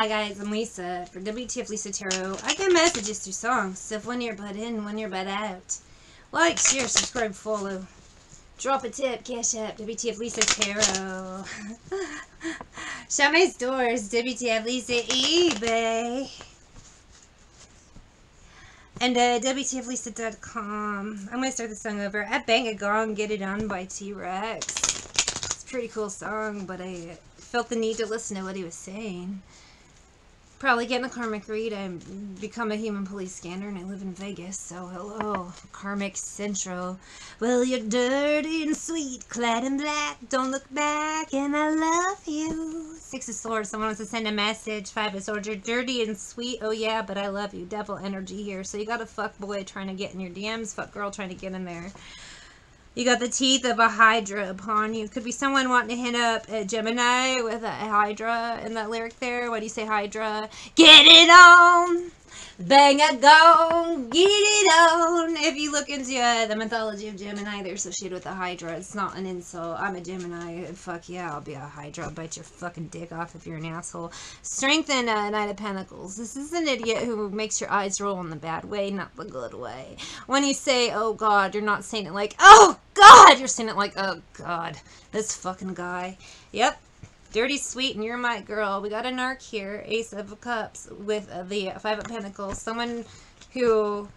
Hi guys, I'm Lisa for WTF Lisa Tarot. I get messages through songs, so if one earbud in, one earbud out. Like, share, subscribe, follow. Drop a tip, cash app, WTF Lisa Tarot. Shop my stores, WTF Lisa eBay. And uh, WTFLisa.com. I'm going to start the song over. I Bang a Gong, Get It On by T. Rex. It's a pretty cool song, but I felt the need to listen to what he was saying probably getting a karmic read. and become a human police scanner and I live in Vegas, so hello, karmic central. Well, you're dirty and sweet, clad in black, don't look back, and I love you. Six of Swords, someone wants to send a message. Five of Swords, you're dirty and sweet, oh yeah, but I love you. Devil energy here. So you got a fuck boy trying to get in your DMs, fuck girl trying to get in there. You got the teeth of a hydra upon you. Could be someone wanting to hit up a Gemini with a hydra in that lyric there. What do you say, hydra? Get it on! Bang a gong, get it on. If you look into uh, the mythology of Gemini, they're associated with the Hydra. It's not an insult. I'm a Gemini. Fuck yeah, I'll be a Hydra. I'll bite your fucking dick off if you're an asshole. Strength Strengthen uh, Knight of Pentacles. This is an idiot who makes your eyes roll in the bad way, not the good way. When you say, oh god, you're not saying it like, oh god! You're saying it like, oh god, this fucking guy. Yep, Dirty Sweet and You're My Girl. We got a narc here, Ace of Cups, with the Five of Pentacles. Someone who...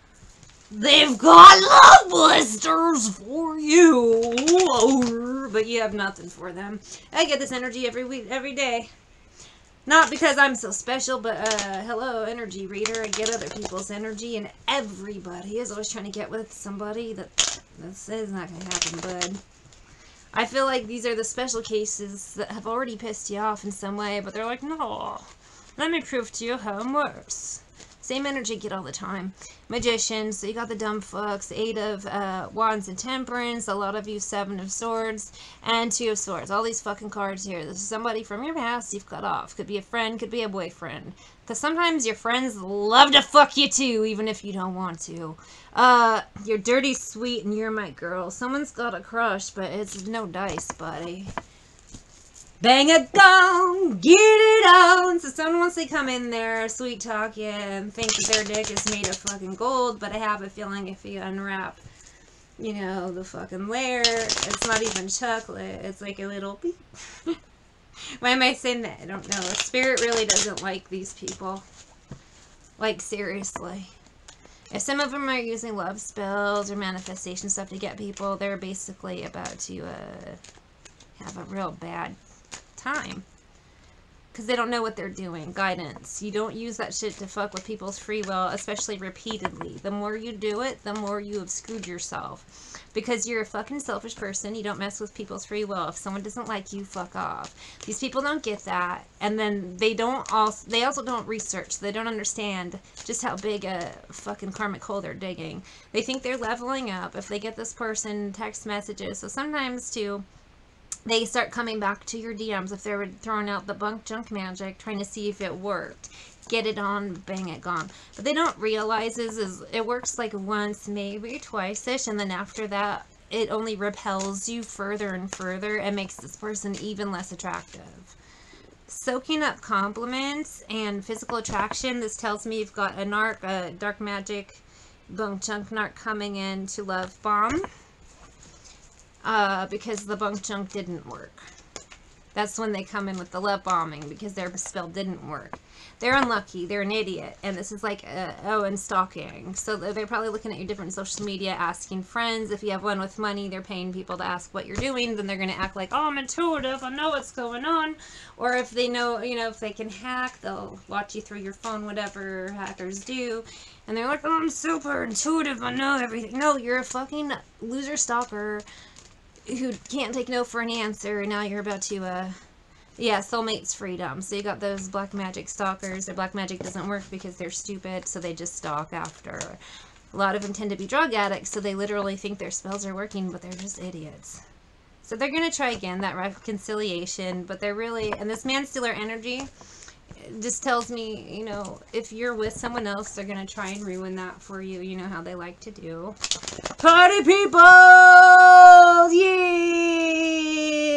They've got love blisters for you, but you have nothing for them. I get this energy every week, every day. Not because I'm so special, but uh, hello, energy reader. I get other people's energy, and everybody is always trying to get with somebody that this is not going to happen, bud. I feel like these are the special cases that have already pissed you off in some way, but they're like, no, let me prove to you how I'm worse. Same energy get all the time. Magicians, so you got the dumb fucks, eight of uh, wands and temperance, a lot of you seven of swords, and two of swords. All these fucking cards here. This is somebody from your past you've cut off. Could be a friend, could be a boyfriend. Because sometimes your friends love to fuck you too, even if you don't want to. Uh, you're dirty sweet and you're my girl. Someone's got a crush, but it's no dice, buddy. Bang a gong, get it on. So someone wants to come in there, sweet talk you, and think that their dick is made of fucking gold, but I have a feeling if you unwrap, you know, the fucking layer, it's not even chocolate. It's like a little beep. Why am I saying that? I don't know. Spirit really doesn't like these people. Like, seriously. If some of them are using love spells or manifestation stuff to get people, they're basically about to uh, have a real bad time. Because they don't know what they're doing. Guidance. You don't use that shit to fuck with people's free will, especially repeatedly. The more you do it, the more you have screwed yourself. Because you're a fucking selfish person. You don't mess with people's free will. If someone doesn't like you, fuck off. These people don't get that. And then they don't also, they also don't research. They don't understand just how big a fucking karmic hole they're digging. They think they're leveling up if they get this person text messages. So sometimes too, they start coming back to your DMs if they were throwing out the bunk junk magic, trying to see if it worked. Get it on, bang it gone. But they don't realize is, is it works like once, maybe twice-ish, and then after that, it only repels you further and further and makes this person even less attractive. Soaking up compliments and physical attraction, this tells me you've got a narc, a dark magic, bunk junk narc coming in to love bomb uh, because the bunk junk didn't work. That's when they come in with the love bombing because their spell didn't work. They're unlucky. They're an idiot. And this is like, uh, oh, and stalking. So they're probably looking at your different social media, asking friends. If you have one with money, they're paying people to ask what you're doing. Then they're going to act like, oh, I'm intuitive. I know what's going on. Or if they know, you know, if they can hack, they'll watch you through your phone, whatever hackers do. And they're like, oh, I'm super intuitive. I know everything. No, you're a fucking loser stalker who can't take no for an answer, and now you're about to, uh, yeah, soulmates freedom. So you got those black magic stalkers. Their black magic doesn't work because they're stupid, so they just stalk after. A lot of them tend to be drug addicts, so they literally think their spells are working, but they're just idiots. So they're going to try again, that reconciliation, but they're really, and this man-stealer energy, just tells me, you know, if you're with someone else, they're going to try and ruin that for you. You know how they like to do. Party people! Yeah!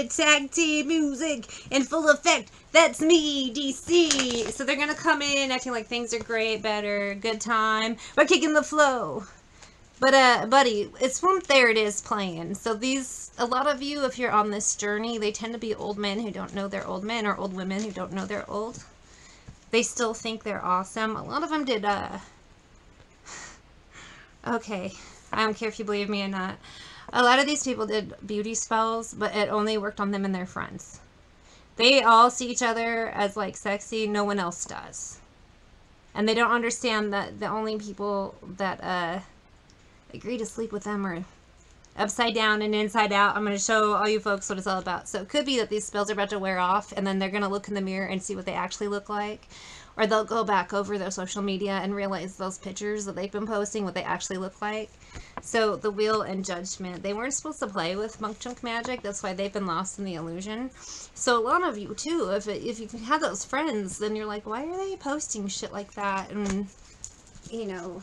tag team music in full effect. That's me, DC. So they're gonna come in acting like things are great, better, good time. We're kicking the flow. But uh, buddy, it's from There It Is playing. So these, a lot of you, if you're on this journey, they tend to be old men who don't know they're old men, or old women who don't know they're old. They still think they're awesome. A lot of them did. Uh, okay, I don't care if you believe me or not. A lot of these people did beauty spells, but it only worked on them and their friends. They all see each other as like sexy. No one else does. And they don't understand that the only people that uh, agree to sleep with them are upside down and inside out. I'm going to show all you folks what it's all about. So it could be that these spells are about to wear off and then they're going to look in the mirror and see what they actually look like or they'll go back over their social media and realize those pictures that they've been posting, what they actually look like. So the wheel and judgment, they weren't supposed to play with bunk junk magic. That's why they've been lost in the illusion. So a lot of you too, if it, if you have those friends, then you're like, why are they posting shit like that? And you know,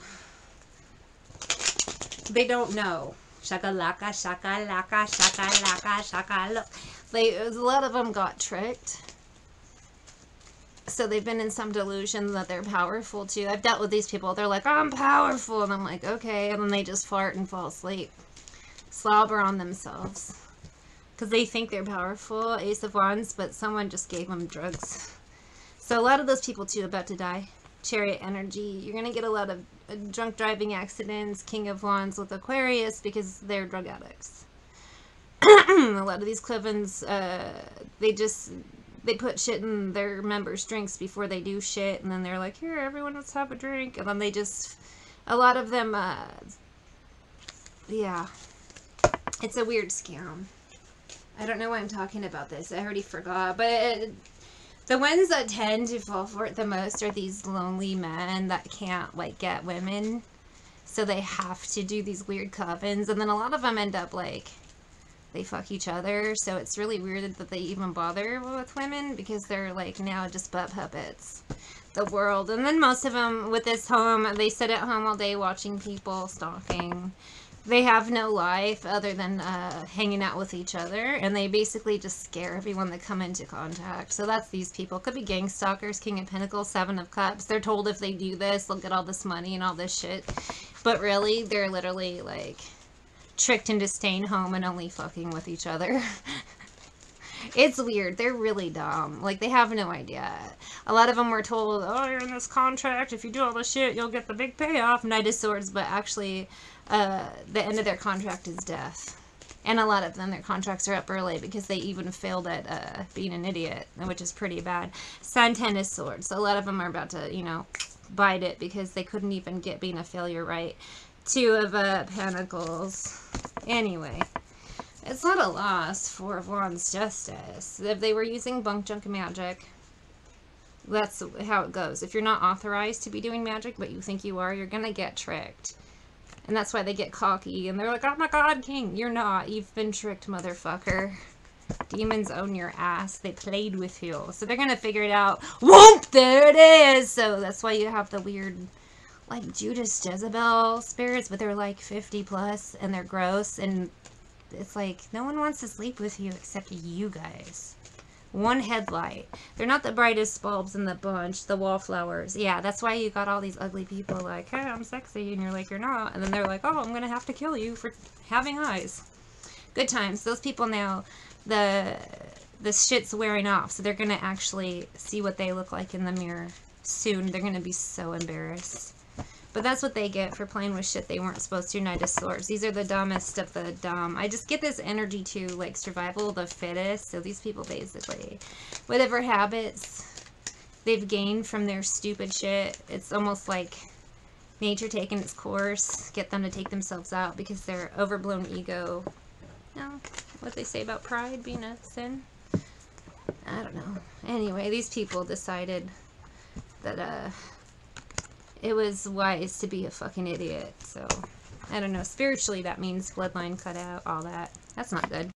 they don't know. Shakalaka, shakalaka, shakalaka, shakalaka. They, a lot of them got tricked so they've been in some delusion that they're powerful too. I've dealt with these people. They're like, I'm powerful. And I'm like, okay. And then they just fart and fall asleep. Slobber on themselves. Because they think they're powerful. Ace of Wands. But someone just gave them drugs. So a lot of those people too about to die. Chariot energy. You're going to get a lot of drunk driving accidents. King of Wands with Aquarius. Because they're drug addicts. a lot of these covens, uh, they just they put shit in their members' drinks before they do shit, and then they're like, "Here, everyone, let's have a drink," and then they just, a lot of them, uh, yeah, it's a weird scam. I don't know why I'm talking about this. I already forgot, but it, the ones that tend to fall for it the most are these lonely men that can't like get women, so they have to do these weird covens, and then a lot of them end up like they fuck each other. So it's really weird that they even bother with women because they're like now just butt puppets. The world. And then most of them with this home, they sit at home all day watching people, stalking. They have no life other than uh, hanging out with each other, and they basically just scare everyone that come into contact. So that's these people. Could be gang stalkers, King of Pentacles, Seven of Cups. They're told if they do this, they'll get all this money and all this shit. But really, they're literally like tricked into staying home and only fucking with each other. it's weird. They're really dumb. Like, they have no idea. A lot of them were told, oh, you're in this contract. If you do all this shit, you'll get the big payoff, Knight of Swords. But actually, uh, the end of their contract is death. And a lot of them, their contracts are up early because they even failed at uh, being an idiot, which is pretty bad. Sun, Ten of Swords. So a lot of them are about to, you know, bite it because they couldn't even get being a failure right. Two of uh, Pentacles. Anyway, it's not a loss for Wands Justice. If they were using bunk junk magic, that's how it goes. If you're not authorized to be doing magic, but you think you are, you're going to get tricked. And that's why they get cocky, and they're like, oh my god, king, you're not. You've been tricked, motherfucker. Demons own your ass. They played with you. So they're going to figure it out. Whoop! There it is! So that's why you have the weird like Judas Jezebel spirits, but they're like 50 plus and they're gross. And it's like, no one wants to sleep with you except you guys. One headlight. They're not the brightest bulbs in the bunch, the wallflowers. Yeah, that's why you got all these ugly people like, hey, I'm sexy. And you're like, you're not. And then they're like, oh, I'm going to have to kill you for having eyes. Good times. Those people now, the the shit's wearing off. So they're going to actually see what they look like in the mirror soon. They're going to be so embarrassed. But that's what they get for playing with shit they weren't supposed to, Knight of Swords. These are the dumbest of the dumb. I just get this energy to, like, survival the fittest. So these people basically, whatever habits they've gained from their stupid shit, it's almost like nature taking its course, get them to take themselves out because their overblown ego, you know, what they say about pride being a sin. I don't know. Anyway, these people decided that, uh, it was wise to be a fucking idiot. So, I don't know. Spiritually, that means bloodline cut out, all that. That's not good.